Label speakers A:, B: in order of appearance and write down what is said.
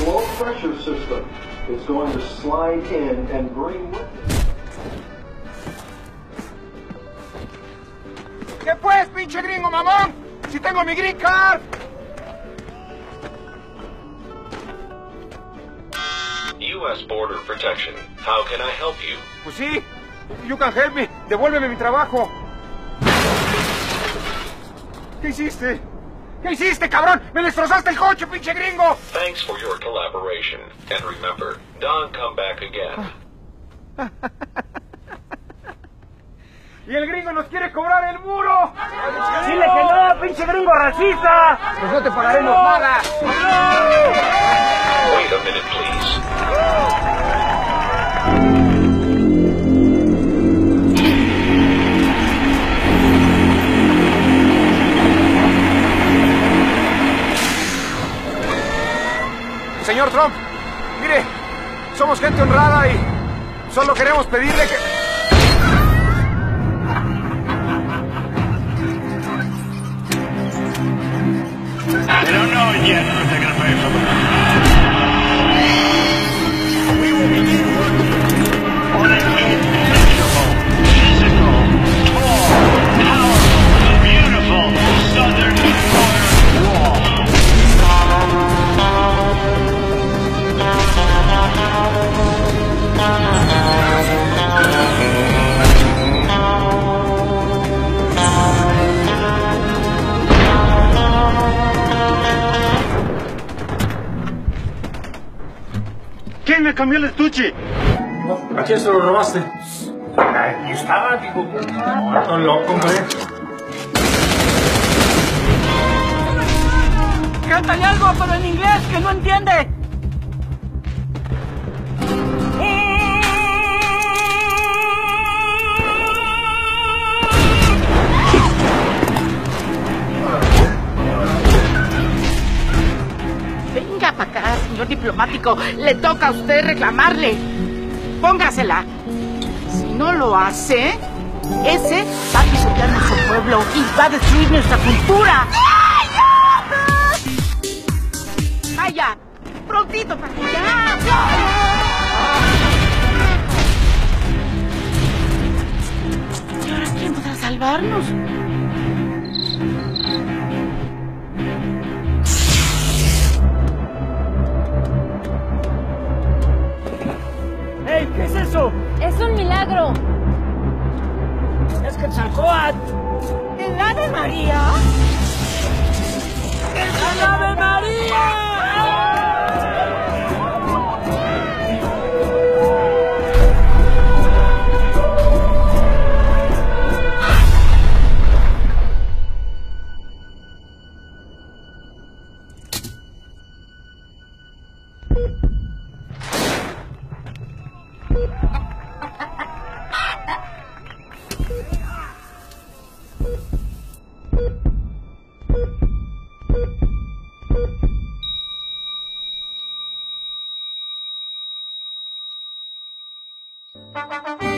A: this low pressure system is going to slide in and bring with it.
B: ¿Qué pues, pinche gringo mamón? Si tengo mi green card.
C: U.S. Border Protection. How can I help you?
B: Pues sí. You can help me. Devuélveme mi trabajo. ¿Qué hiciste? ¿Qué hiciste, cabrón? ¡Me destrozaste el coche, pinche gringo!
C: Thanks for your collaboration. And remember, don't come back again.
B: ¡Y el gringo nos quiere cobrar el muro! ¡Dile
D: que no, pinche gringo racista!
B: Pues no te pagaremos nada.
C: Wait a minute, please.
B: Señor Trump, mire, somos gente honrada y solo queremos pedirle que...
E: It yet,
B: ¿Quién me cambió el estuche?
F: ¿A quién se lo robaste? Aquí estaba, digo. No, estoy loco, hombre.
G: Cántale algo, pero en inglés, que no entiende. Acá, señor diplomático. Le toca a usted reclamarle. Póngasela. Si no lo hace, ese va a pisotear nuestro pueblo y va a destruir nuestra cultura. Vaya, prontito para que ya. ¿Y ahora quién podrá salvarnos?
H: milagro. Es
G: que Chalcoat. ¿El Ave María? ¡El Ave María! Thank you.